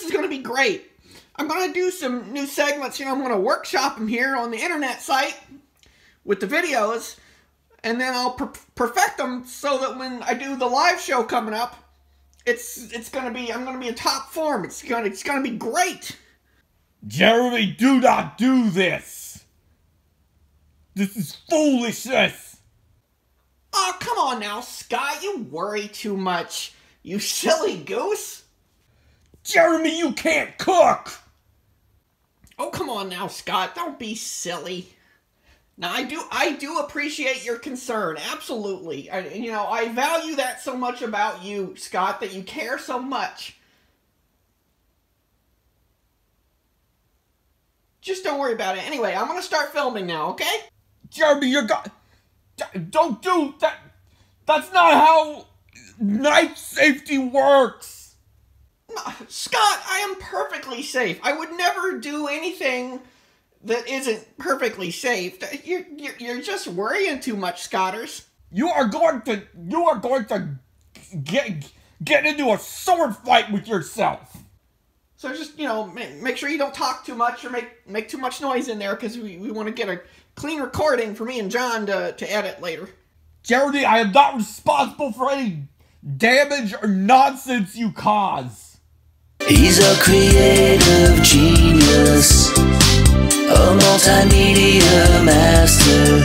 this is going to be great. I'm going to do some new segments. You know, I'm going to workshop them here on the internet site with the videos, and then I'll per perfect them so that when I do the live show coming up, it's it's going to be I'm going to be in top form. It's going to it's going to be great. Jeremy, do not do this. This is foolishness. Oh, come on now, Scott. You worry too much. You silly goose. Jeremy, you can't cook. Oh, come on now, Scott. Don't be silly. Now, I do, I do appreciate your concern. Absolutely. I, you know, I value that so much about you, Scott, that you care so much. Just don't worry about it. Anyway, I'm gonna start filming now, okay? Jeremy, you're go- Don't do that. That's not how knife safety works. Scott, I am perfectly safe. I would never do anything that isn't perfectly safe. You're, you're, you're just worrying too much, Scotters. You are going to you are going to get get into a sword fight with yourself. So just you know make sure you don't talk too much or make make too much noise in there because we, we want to get a clean recording for me and John to, to edit later. Jeremy, I am not responsible for any damage or nonsense you cause. He's a creative genius, a multimedia master.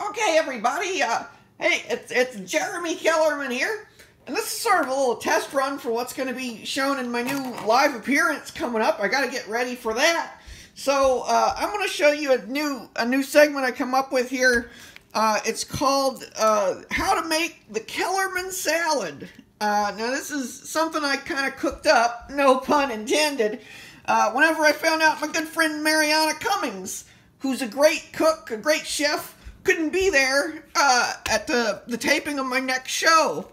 Okay, everybody, uh, hey, it's, it's Jeremy Kellerman here, and this is sort of a little test run for what's going to be shown in my new live appearance coming up. I got to get ready for that. So uh, I'm going to show you a new a new segment I come up with here. Uh, it's called uh, "How to Make the Kellerman Salad." Uh, now this is something I kind of cooked up, no pun intended. Uh, whenever I found out my good friend Mariana Cummings, who's a great cook, a great chef, couldn't be there uh, at the the taping of my next show.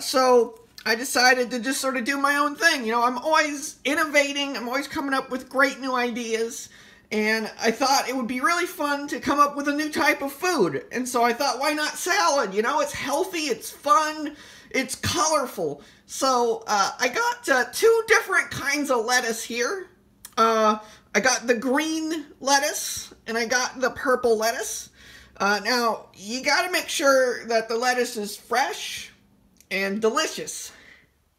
so I decided to just sort of do my own thing. You know, I'm always innovating, I'm always coming up with great new ideas, and I thought it would be really fun to come up with a new type of food. And so I thought, why not salad? You know, it's healthy, it's fun, it's colorful. So uh, I got uh, two different kinds of lettuce here. Uh, I got the green lettuce and I got the purple lettuce. Uh, now, you got to make sure that the lettuce is fresh and delicious.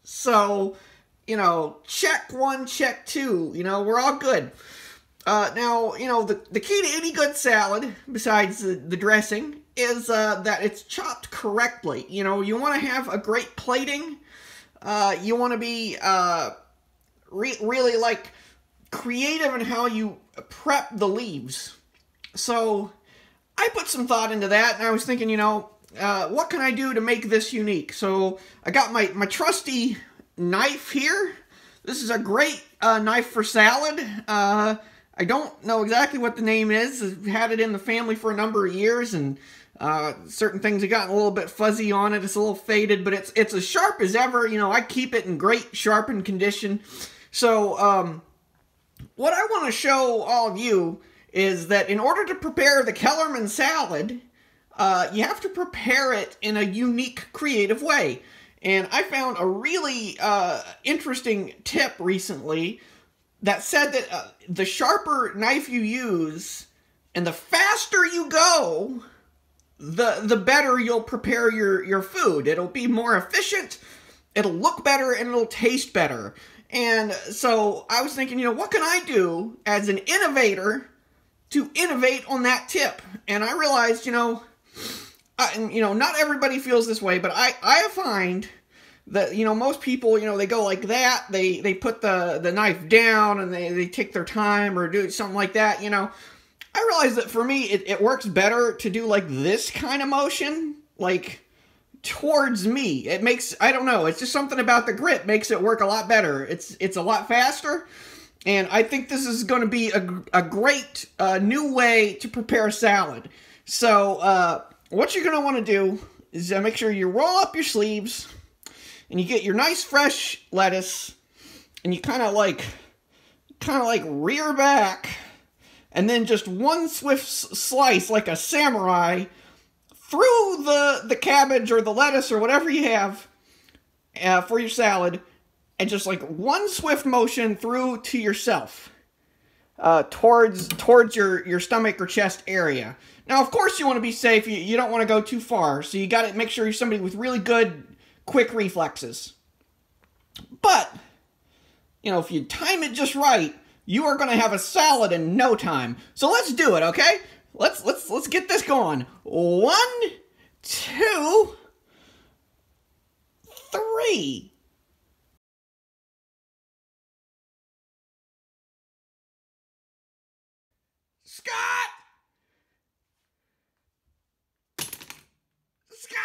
So, you know, check one, check two. You know, we're all good. Uh, now, you know, the, the key to any good salad, besides the, the dressing, is uh, that it's chopped correctly. You know, you want to have a great plating. Uh, you want to be uh, re really, like, creative in how you prep the leaves. So, I put some thought into that, and I was thinking, you know, uh, what can I do to make this unique? So I got my, my trusty knife here. This is a great uh, knife for salad. Uh, I don't know exactly what the name is. I've had it in the family for a number of years, and uh, certain things have gotten a little bit fuzzy on it. It's a little faded, but it's it's as sharp as ever. You know, I keep it in great sharpened condition. So, um, what I want to show all of you is that in order to prepare the Kellerman salad, uh, you have to prepare it in a unique, creative way. And I found a really uh, interesting tip recently that said that uh, the sharper knife you use and the faster you go, the the better you'll prepare your, your food. It'll be more efficient, it'll look better, and it'll taste better. And so I was thinking, you know, what can I do as an innovator to innovate on that tip? And I realized, you know, and you know, not everybody feels this way, but I I find that you know most people you know they go like that they they put the the knife down and they they take their time or do something like that you know i realize that for me it, it works better to do like this kind of motion like towards me. It makes i don't know it's just something about the grip makes it work a lot better. It's it's a lot faster and i think this is going to be a, a great uh, new way to prepare a salad. So uh, what you're going to want to do is uh, make sure you roll up your sleeves and you get your nice fresh lettuce and you kind of like kind of like rear back and then just one swift slice like a samurai through the the cabbage or the lettuce or whatever you have uh, for your salad, and just like one swift motion through to yourself, uh, towards towards your your stomach or chest area. Now, of course, you want to be safe. You, you don't want to go too far, so you got to make sure you're somebody with really good quick reflexes. But you know, if you time it just right, you are going to have a salad in no time. So let's do it, okay? Let's let's let's get this going. One, two, three. Scott! Scott!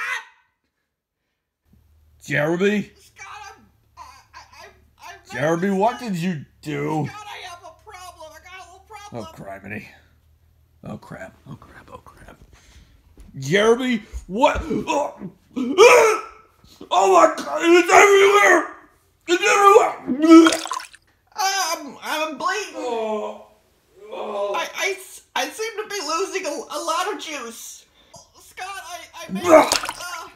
Jeremy? Scott, I'm, I, I, I, I'm Jeremy, what did you do? Scott, I have a problem. I got a little Oh, problem. criminy. Oh, crap. Oh, crap. Oh, crap. Jeremy, what? Oh, oh my god, it's everywhere! It's everywhere! Um, I'm bleeding. Oh, oh. I seem to be losing a, a lot of juice. Scott, I, I made, uh,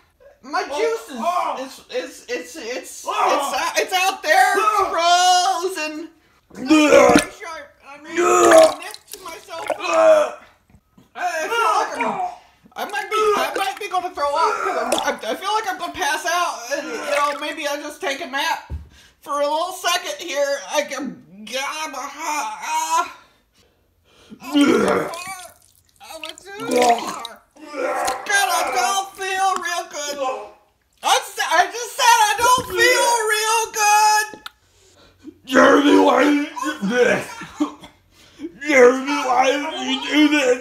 my juice is, is, is, it's, it's, it's, out- it's out there. It's frozen. Very sharp. I mean, I nipped myself. I, I feel like I'm, I might be, I might be gonna throw up. 'cause I'm- I, I feel like I'm gonna pass out, and you know, maybe I'll just take a nap for a little second here. I can, ah, I went too far. I went too. God, I don't feel real good. I, I just said I don't feel real good. Jeremy, why did you do this? Jeremy, why did you do this?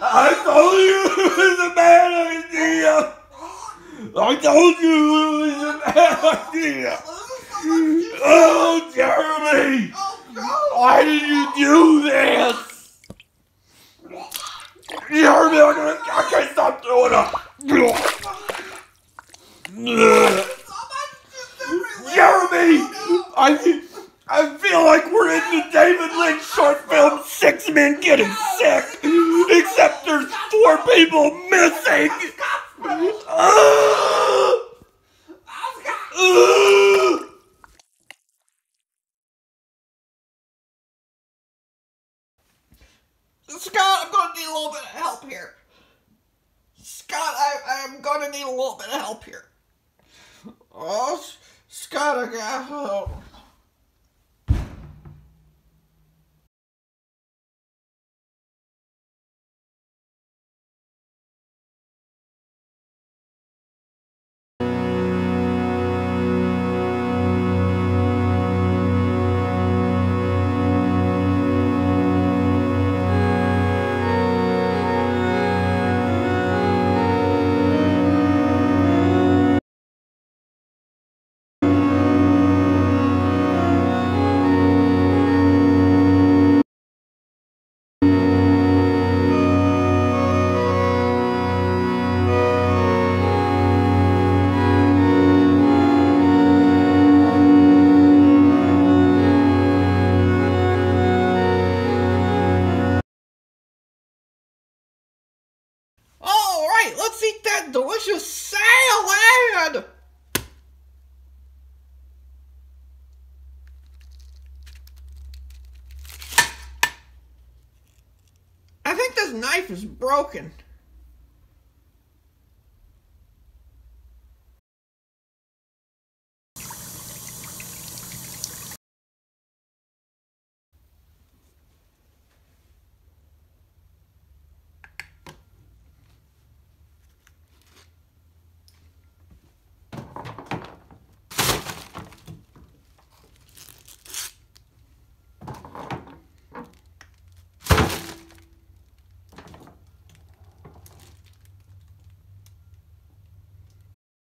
I told you it was a bad idea. I told you it was a bad idea. Oh, Jeremy, Oh, no. why did you do this? Jeremy, I'm gonna, I can't stop throwing up. Jeremy, I, I feel like we're in the David Lynch short film Six Men Getting Sick, except there's four people missing. Scott, I'm gonna need a little bit of help here. Scott, I, I'm gonna need a little bit of help here. Oh, Scott, I got. Oh. This knife is broken.